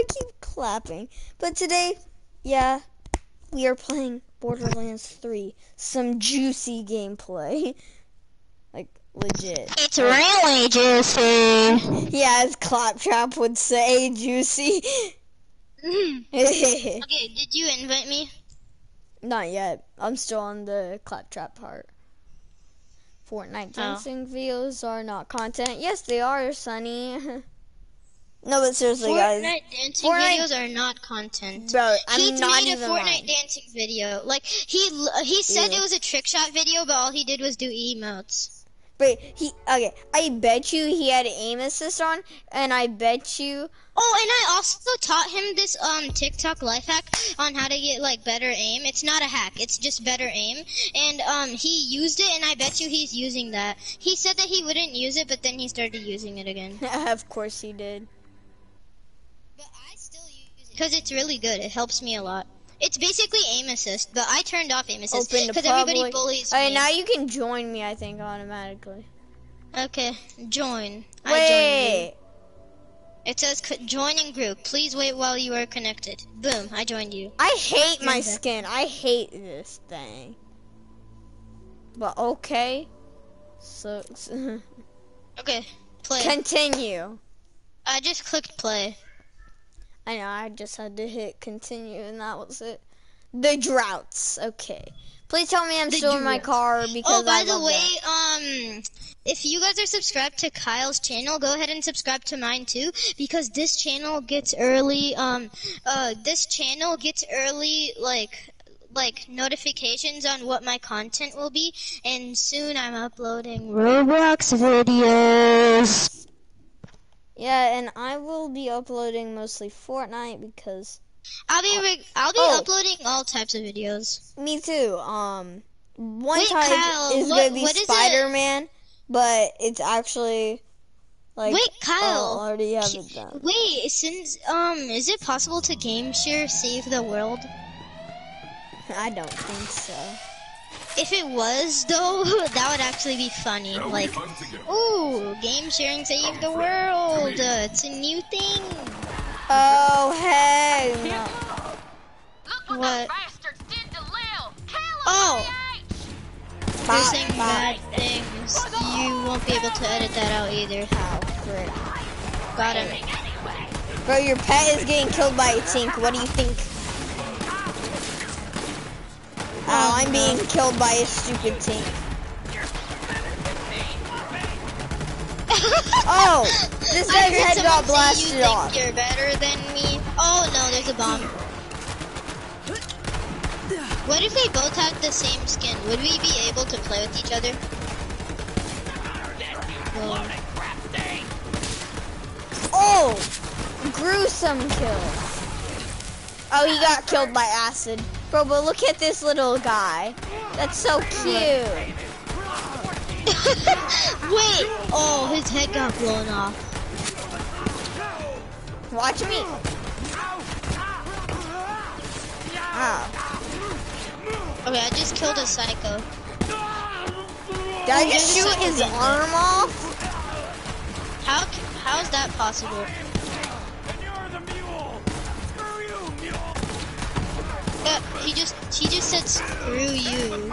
I keep clapping. But today, yeah, we are playing Borderlands 3. Some juicy gameplay. Like, legit. It's really juicy. Yeah, as Claptrap would say, juicy. Mm-hmm. okay, did you invite me? Not yet. I'm still on the Claptrap part. Fortnite oh. dancing videos are not content. Yes, they are, Sunny. no, but seriously, guys. Fortnite dancing Fortnite- videos are not content. Bro, I'm he not made a Fortnite lying. dancing video. Like he he said Yeah. it was a trick shot video, but all he did was do emotes. But he, okay, I bet you he had aim assist on, and I bet you, Oh, and I also taught him this um TikTok life hack on how to get like better aim. It's not a hack; it's just better aim. And um he used it, and I bet you he's using that. He said that he wouldn't use it, but then he started using it again. of course he did. But I still use it because it's really good. It helps me a lot. It's basically aim assist, but I turned off aim assist because everybody bullies Okay, me. now you can join me, I think, automatically. Okay, join. I joined Wait. It says joining group. Please wait while you are connected. Boom, I joined you. I hate my skin. I hate this thing. But okay. So, Okay, play. continue. I just clicked play. I know, I just had to hit continue and that was it. The droughts. Okay. Please tell me I'm The still in my car because Oh, by I the love way, that. um, if you guys are subscribed to Kyle's channel, go ahead and subscribe to mine too, because this channel gets early, um, uh, this channel gets early, like, like notifications on what my content will be, and soon I'm uploading Roblox videos. Yeah, and I will be uploading mostly Fortnite because I'll be, re- I'll be Oh. uploading all types of videos. me too. Um, one Wait, type Kyle, is what- gonna be what is it? Spider-Man, but it's actually like Wait, Kyle. I'll already have it done. Wait, since, um, is it possible to game share Save the World? I don't think so. If it was, though, that would actually be funny. Like, ooh, game sharing save the world. Uh, it's a new thing. Oh hey, no. Look what, What? bastards did to Lil! Kill! Oh. bitch! You're saying bop. bad things. You won't be able to edit that out either. How great. Got him. Bro, your pet is getting killed by a tink. What do you think? Oh, oh, I'm being killed by a stupid tink. Oh, this guy's head got blasted you off. think you're better than me. Oh no, there's a bomb. What if we both had the same skin? Would we be able to play with each other? Oh, gruesome kill. Oh, he got killed by acid. Bro, but look at this little guy. That's so cute. Wait! Oh, his head got blown off. Watch me. Wow. Okay, I just killed a psycho. Did I Oh, just shoot his arm off? How how is that possible? He just he just said screw you.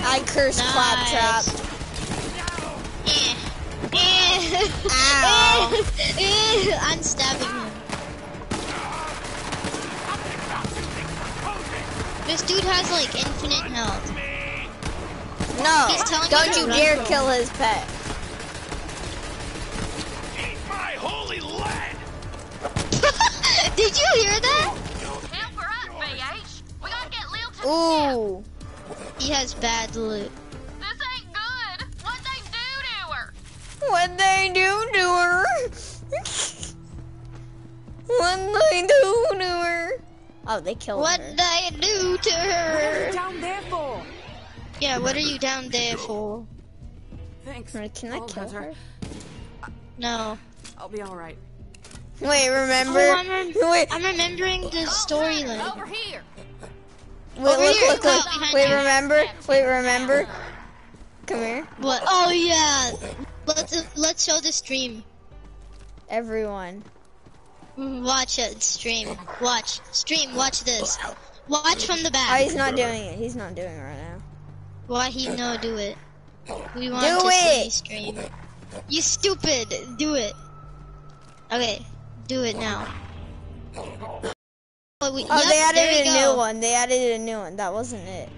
I curse Nice. Claptrap. Ow. I'm stabbing him. This dude has like infinite health. No, He's telling me don't you dare from kill his pet. Did you hear that? Help her up, BH! We gotta get Lil to the Ooh. He has bad loot. This ain't good! What'd they do to her? What they do to her? what they do to her? Oh, they killed What her. What they do to her? down there for? Yeah, what are you down there for? Thanks. Wait, Can I kill Hunter. her? No. I'll be all right. Wait, oh, remember? Oh, I'm, rem- Wait, I'm remembering the storyline. Over here! wait, over look, here, look, Kyle, look. behind Wait, remember? Wait, remember? Come here. What? Oh yeah. Let's let's show the stream. Everyone. Watch it. Stream. Watch. Stream. Watch this. Watch from the back. Oh, back. he's not doing it. He's not doing it right now. Why he no do it? We want Do to see stream. You stupid. Do it. Okay. Do it now. Oh, we, Oh, yep, they added a go. new one. They added a new one. That wasn't it.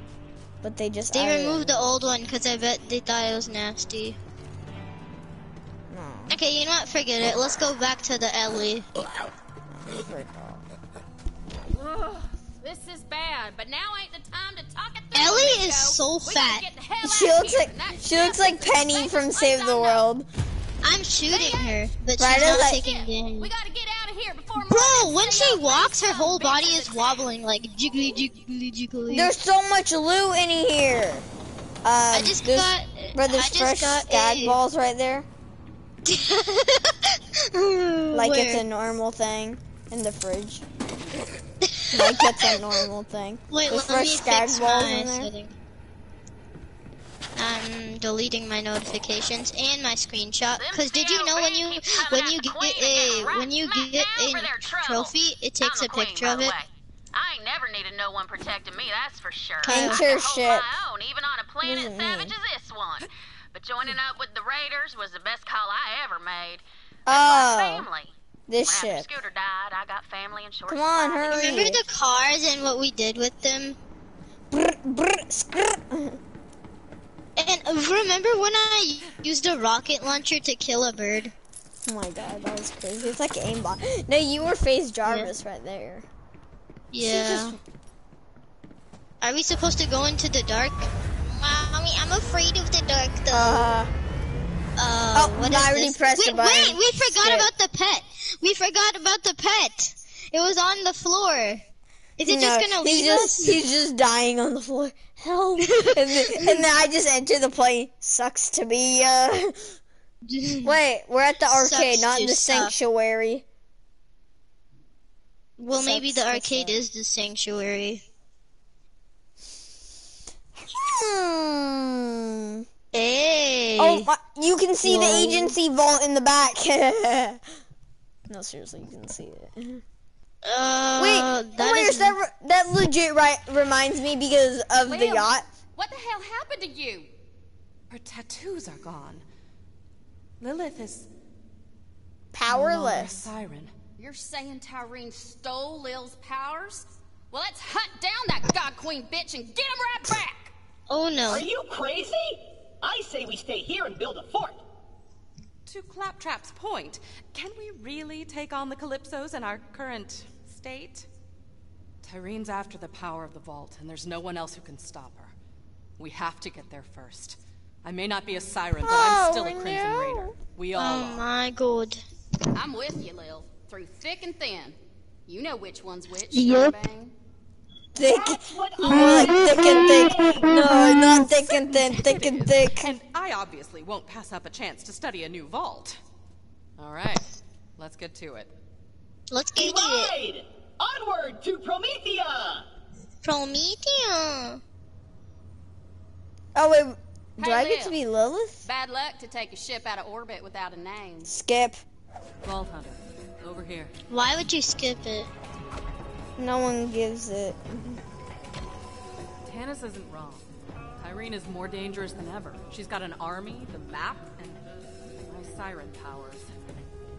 But they just They added removed it. the old one because I bet they thought it was nasty. No. Okay, you know what? Forget it. Let's go back to the Ellie. Ugh, this is bad, but now ain't the time to talk it through. Ellie is so fat. get the hell She looks like she looks like Penny from Save I the know. World. I'm shooting her, but Right she's not I- taking We damage. gotta get out of here before Bro, when she walks, her whole body is wobbling like jiggly jiggly jiggly. There's so much loot in here. Um, I just there's, got. bro, there's I fresh got skag a- balls right there. Like it's a normal thing in the fridge. like it's a normal thing. Wait, There's let fresh me skag fix balls my in there. setting. I'm deleting my notifications and my screenshot. Cause did you know when you eh, when you get a when you get a for their trouble. trophy, it takes a picture of it. way. I ain't never needed no one protecting me, that's for sure. Ain't I can hold my own, even on a planet Isn't savage me. as this one. But joining up with the Raiders was the best call I ever made. Oh, Family. this When ship. Scooter died, I got family in short Come on, hurry. Remember the cars and what we did with them? Brr, brr, skrr. And remember when I used a rocket launcher to kill a bird? Oh my god, that was crazy. It's like aimbot. No, you were face Jarvis right there. Yeah. just- Are we supposed to go into the dark? Mommy, I'm afraid of the dark though. Uh, Uh, Oh, what I already this? pressed the button. Wait, we forgot Skip. about the pet. We forgot about the pet. It was on the floor. Is it no, just gonna leave he's leave just he's just dying on the floor. Help! and, then, and then I just enter the plane. Sucks to be. Uh, wait, we're at the arcade, Sucks not in the suck. sanctuary. well, maybe the arcade suck. is the sanctuary. Hmm. Hey. Oh, my, you can see the agency vault in the back. no, seriously, you can see it. Uh, Wait, that wait, is- that re- that legit right reminds me because of the yacht. What the hell happened to you? Her tattoos are gone. Lilith is no Powerless. siren. You're saying Tyreen stole Lil's powers? Well, let's hunt down that God Queen bitch and get him right back! Oh no. Are you crazy? I say we stay here and build a fort. To Claptrap's point, can we really take on the Calypsos in our current state? Tyreen's after the power of the vault, and there's no one else who can stop her. We have to get there first. I may not be a siren, but I'm still a Oh, Crimson no. Raider. We all Oh are. my god. I'm with you, Lil. Through thick and thin. You know which one's which, Yep. Bang. Thick, That's what like thick and thick. No, not thick and thin, thick and thick. And I obviously won't pass up a chance to study a new vault. All right, let's get to it. Let's get to it. Ride! Onward to Promethea! Promethea. Oh wait, do Hey, I get Lil. to be Lilith? Bad luck to take a ship out of orbit without a name. Skip. Vault Hunter, over here. Why would you skip it? No one gives it. Tannis isn't wrong. Tyreen is more dangerous than ever. She's got an army, the map, and my siren powers.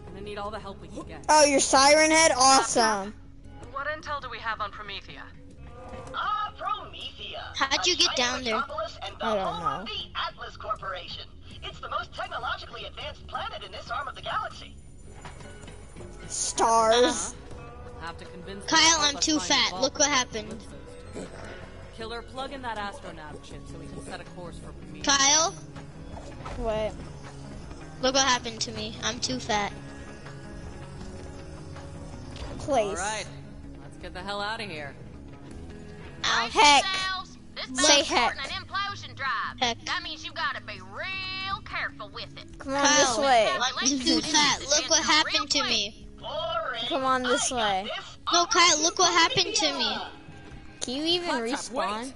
Gonna need all the help we can get. Oh, your siren head, awesome. What intel do we have on Promethea? Ah, Promethea! How'd you get down there? the I don't know. the Atlas Corporation. It's the most technologically advanced planet in this arm of the galaxy. Stars. We'll have to convince Kyle, I'm too fat. Look what with happened. Calypsos. Killer, plug in that astronav chip so we can set a course for Promethea. Kyle, Wait. look what happened to me. I'm too fat. Place. All right, let's get the hell out of here. Ow. Heck. Yourselves. This Say heck. an implosion drive. Heck. That means you gotta be real careful with it. Come on this way. I'm too fat. Look what happened to me. Boring. Come on this way. this No, Kyle, look what happened to me. Promethea. Can you even Claptrap, respawn?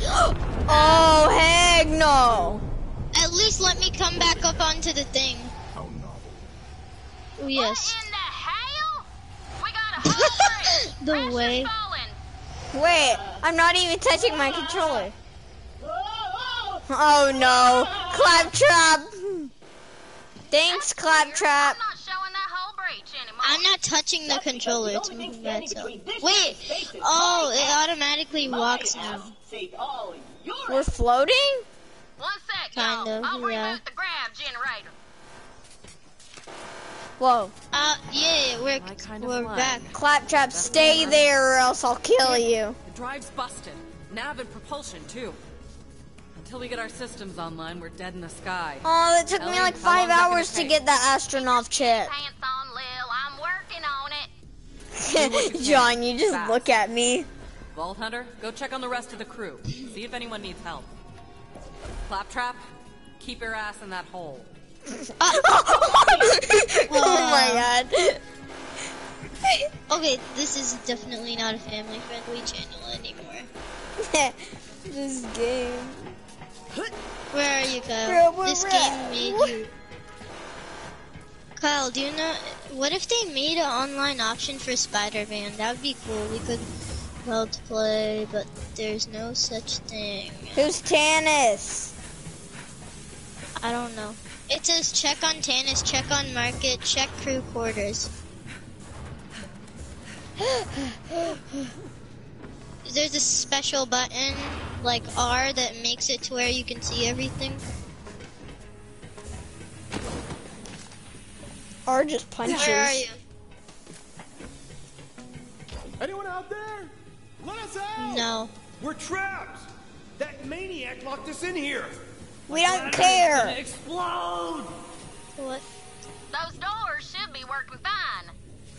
oh heck no! At least let me come back up onto the thing. How novel. Oh, yes. What in the hell? We got a whole The Pressure's way. Wait, I'm not even touching my controller. Oh no, Claptrap. Thanks, Claptrap. I'm not showing that whole breach anymore. I'm not touching the controller. It's moving by itself. Wait. Oh, it automatically walks now. Saved all your We're floating? One sec, Kind y'all. of, I'll yeah. reboot the grav generator. Whoa. Uh, yeah, we're My kind of we're flag. back. Claptrap, stay there or else I'll kill you. The drive's busted. Nav and propulsion, too. Until we get our systems online, we're dead in the sky. Oh, it took me like five long's that gonna hours to take? get that astronaut chip. you John, you just Fast. look at me. Vault Hunter, go check on the rest of the crew. See if anyone needs help. Claptrap, keep your ass in that hole. oh my um, god. Okay, this is definitely not a family-friendly channel anymore. this game. Where are you, Kyle? Bro, this game at. made you. Kyle, do you know? What if they made an online option for Spider-Man? That would be cool. We could both play, but there's no such thing. Who's Tannis? I don't know. It says check on Tannis, check on market, check crew quarters. There's a special button, like R, that makes it to where you can see everything. Or just punches. Where are you? Anyone out there? Let us out! No. We're trapped! That maniac locked us in here! We don't care. Explode! What? Those doors should be working fine.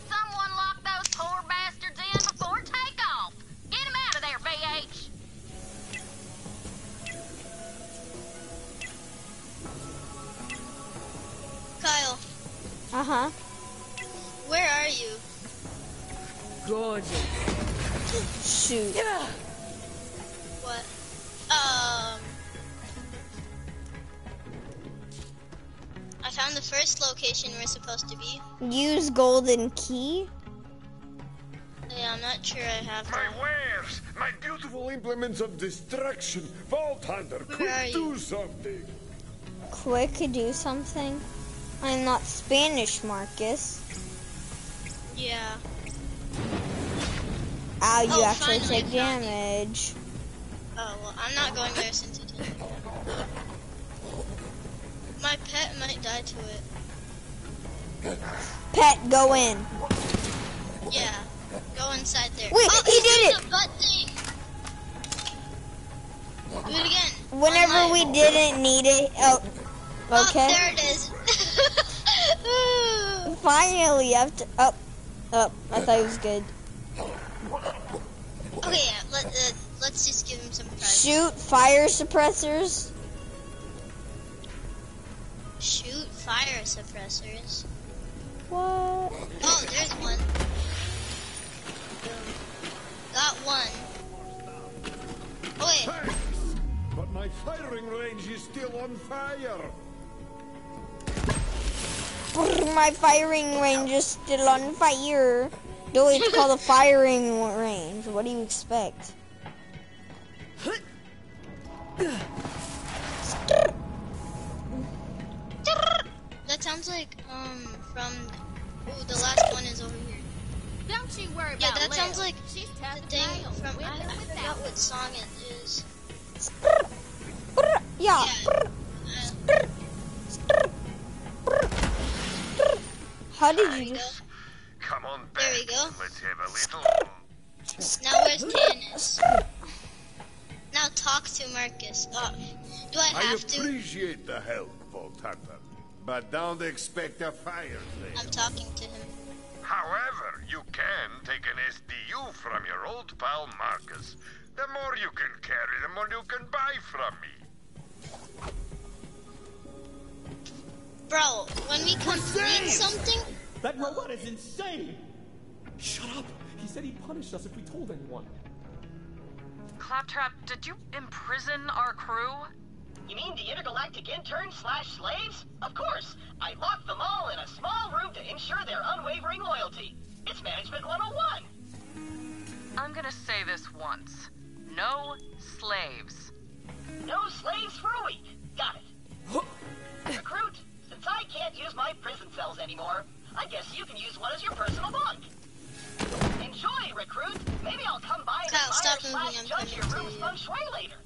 Someone locked those poor bastards Uh huh. where are you? Gorgeous. Shoot. Yeah. What? Um. I found the first location we're supposed to be. Use golden key. Yeah, I'm not sure I have My that. wares! My beautiful implements of destruction! Vault Hunter, Where quick are you? do something! Quick, do something. I'm not Spanish, Marcus. Yeah. Ow, you Oh, actually finally take damage. Oh, well, I'm not going there since it's My pet might die to it. Pet, go in. Yeah. Go inside there. Wait, oh, he did it! butt thing. Do it again. Whenever we didn't need it. Oh, Oh, okay. there it is. Finally, I have to. Up. Up. I thought it was good. okay, yeah, let, uh, let's just give him some prizes. Shoot fire suppressors. Shoot fire suppressors. What? Oh, there's one. Got one. Oh wait, But my firing range is still on fire! Brr, My firing range is still on fire. No, it's called a firing range. What do you expect? that sounds like um from. Ooh, the last one is over here. Don't you worry Yeah, about that Lil. sounds like She's the thing nails, from. I, or I without. forgot what song it is. Yeah. Yeah. Uh, How did you we go. just? Come on back. There we go. Let's have a little. Now where's Tannis? Now talk to Marcus. Uh, do I I have to? appreciate the help, Vault Hunter, but don't expect a fire I'm talking to him. However, you can take an SDU from your old pal Marcus. The more you can carry, the more you can buy from me. Bro, when we complete something, That robot is insane! Shut up! He said he'd punish us if we told anyone. Claptrap, did you imprison our crew? You mean the intergalactic intern slash slaves? Of course. I locked them all in a small room to ensure their unwavering loyalty. It's Management 101. I'm gonna say this once. No slaves. No slaves for a week. Got it. Recruit, since I can't use my prison cells anymore, I guess you can use one as your personal bunk. Enjoy, recruit. Maybe I'll come by and Kyle, stop admire slash moving, I'm judge your coming to room's you. feng shui later.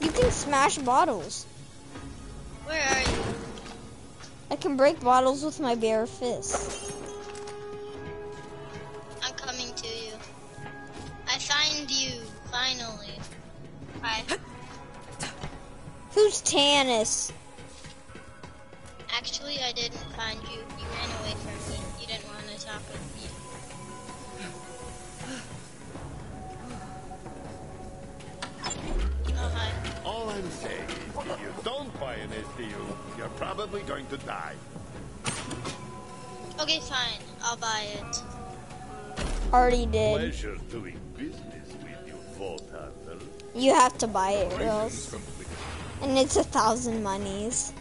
You can smash bottles. Where are you? I can break bottles with my bare fist. Who's Tannis? Actually, I didn't find you. You ran away from me. You didn't want to talk with me. Oh, hi. All I'm saying is if you don't buy an SDU, you're probably going to die. Okay, fine. I'll buy it. Already did. Pleasure doing business with you, Vault Hunter. You have to buy it, girls. And it's a thousand monies.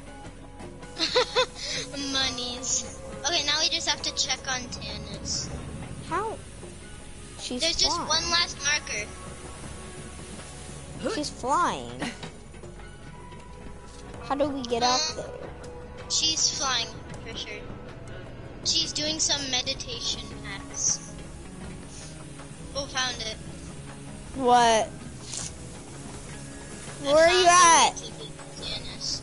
Monies. Okay, now we just have to check on Tannis. How? She's There's just one last marker. She's flying. How do we get up um, there? She's flying, for sure. She's doing some meditation acts. Oh, found it. What? I Where are you at? the way to get Tannis.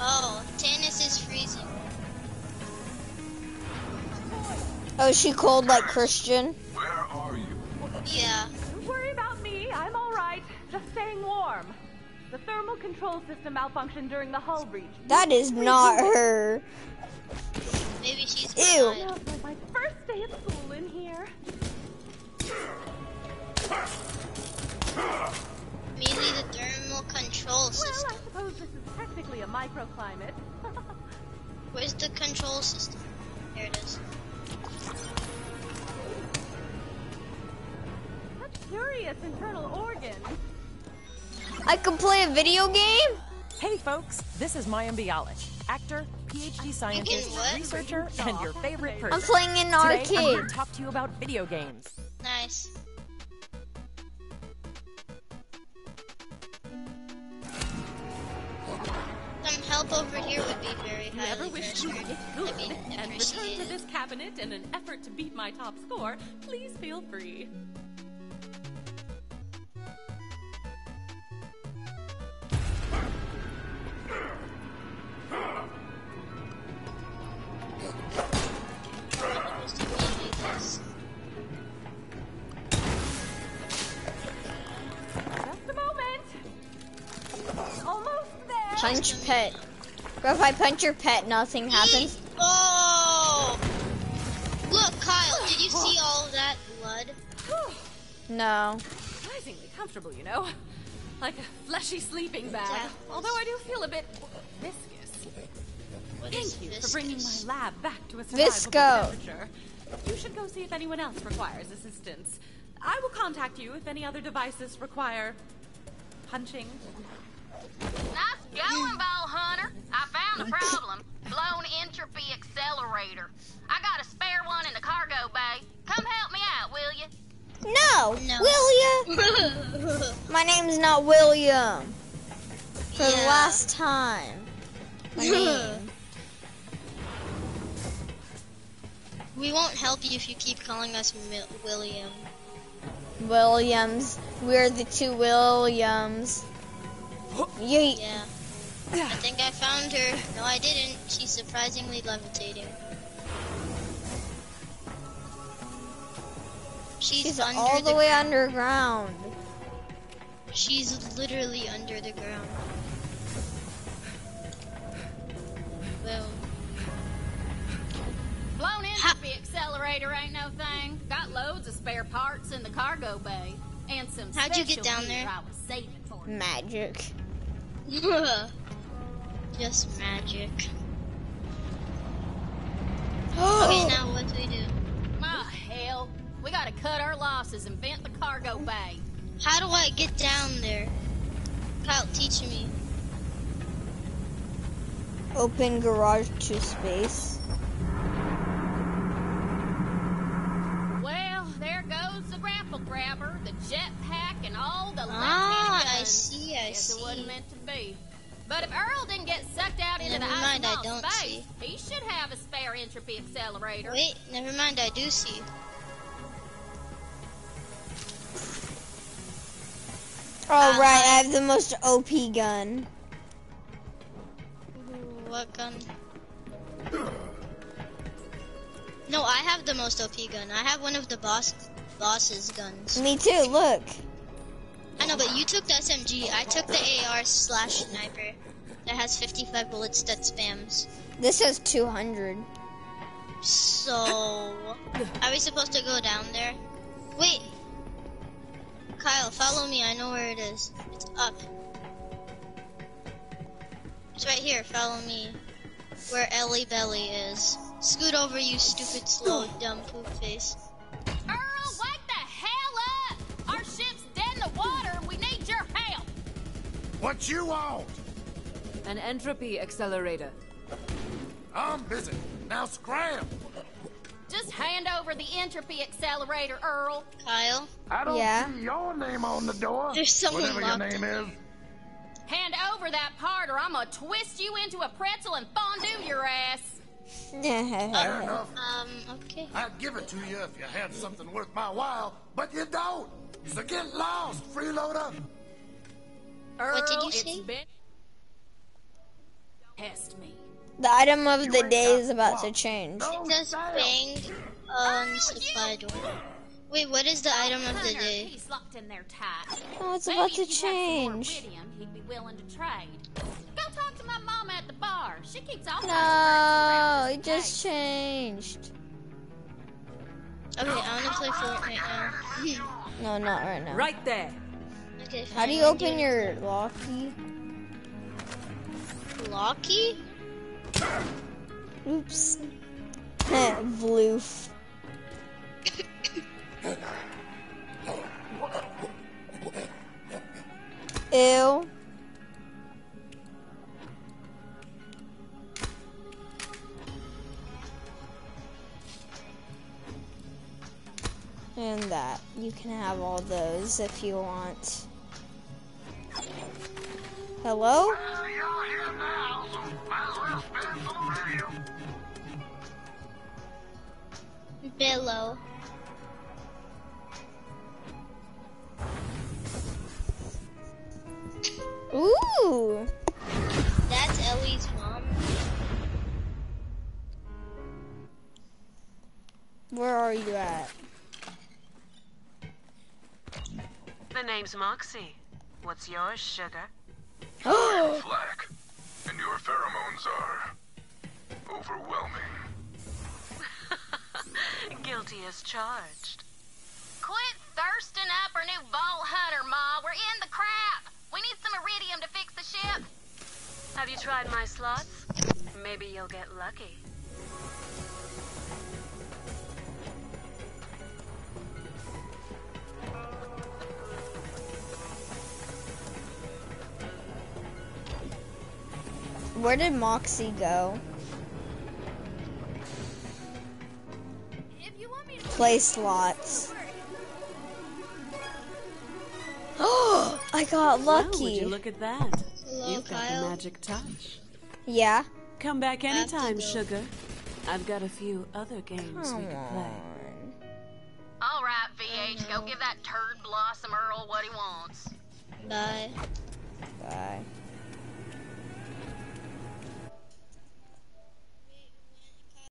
Oh, Tannis is freezing. Oh, is she cold like Christian? Where are you? Yeah. Don't worry about me. I'm all right. Just staying warm. The thermal control system malfunctioned during the hull breach. That is not her. Maybe she's Ew. Control Well. I suppose this is technically a microclimate. Where's the control system? There it is. Such curious internal organs. I can play a video game? Hey folks, this is Mayim Bialik, actor, PhD scientist, what? researcher, and your favorite person. I'm playing in an Today, I'm here arcade. to talk to you about video games. Nice. Help over here would be very highly ever wish to get good I mean, and return to this cabinet in an effort to beat my top score, please feel free. Just a moment. Almost there. Punch pet. Girl, if I punch your pet, nothing happens. Oh! Look, Kyle, did you see all of that blood? No. Surprisingly comfortable, you know. Like a fleshy sleeping bag. Yeah. Although I do feel a bit viscous. What is Thank you for bringing my lab back to a survivable Visco. temperature. You should go see if anyone else requires assistance. I will contact you if any other devices require punching. Nice going, ball hunter. I found the problem. Blown entropy accelerator. I got a spare one in the cargo bay. Come help me out, will you? No. No. Will ya? My name's not William. For the last time. My name. we won't help you if you keep calling us Mil- William. Williams. We're the two Williams. Yeet. Yeah. I think I found her. No, I didn't. She's surprisingly levitating. She's, She's under all the the way underground. She's literally under the ground. Boom. Blown entropy accelerator ain't no thing. Got loads of spare parts in the cargo bay. And some How'd you get down there? I was saving for. Magic. Just magic. Okay, now what do we do? My hell. We gotta cut our losses and vent the cargo bay. How do I get down there? Kyle, teach me. Open garage to space. Well, there goes the grapple grabber, the jetpack, and all the Ah, left-handed I see, I Guess see. it wasn't meant to be. But if Earl didn't get sucked out into Never the mind, I don't space, he should have a spare entropy accelerator. Wait, never mind, I do see. Oh right, uh, I have the most OP gun. What gun? No, I have the most OP gun. I have one of the boss boss's guns. Me too. Look. Know, but you took the SMG. I took the AR slash sniper that has 55 bullets that spams. This has 200. So, are we supposed to go down there? Wait, Kyle, follow me. I know where it is. It's up. It's right here. Follow me. Where Ellie Belly is. Scoot over, you stupid, slow, dumb poop face. What you want? An entropy accelerator. I'm busy. Now scram. Just hand over the entropy accelerator, Earl. Kyle, I don't Yeah. see your name on the door. There's someone Whatever your name is. Hand over that part or I'm gonna twist you into a pretzel and fondue your ass. Fair enough. um, okay. I'd give it to you if you had something worth my while, but you don't. So get lost, freeloader. Earl, What did you it's say? been- Test me. The item of the day is about to change. No Just style. bang um, oh, on supply door. Wait, what is the item of the day? He's locked in there tight. Oh, it's Maybe about to if you had some more change. He'd be willing to trade. Go talk to my mama at the bar. She keeps all No, it just just changed. Okay, I wanna play Fortnite now. No, not right now. Right there. How do you open your lock key? Locky? Oops. Vloof. Ew. And that. You can have all those if you want. Hello? You're now, so well spend some radio. Billow. Ooh. That's Ellie's mom. Where are you at? The name's Moxxi. What's yours, sugar? Flack. And your pheromones are overwhelming. Guilty as charged. Quit thirsting up our new vault hunter, Ma. We're in the crap. We need some iridium to fix the ship. Have you tried my slots? Maybe you'll get lucky. Where did Moxxi go? Play slots. Oh, I got Well, would lucky. you look at that? Hello, You've got Kyle. the magic touch. yeah. Come back anytime, sugar. I've got a few other games we could play. All right, VH, go give that turd blossom Earl what he wants. Bye. Bye.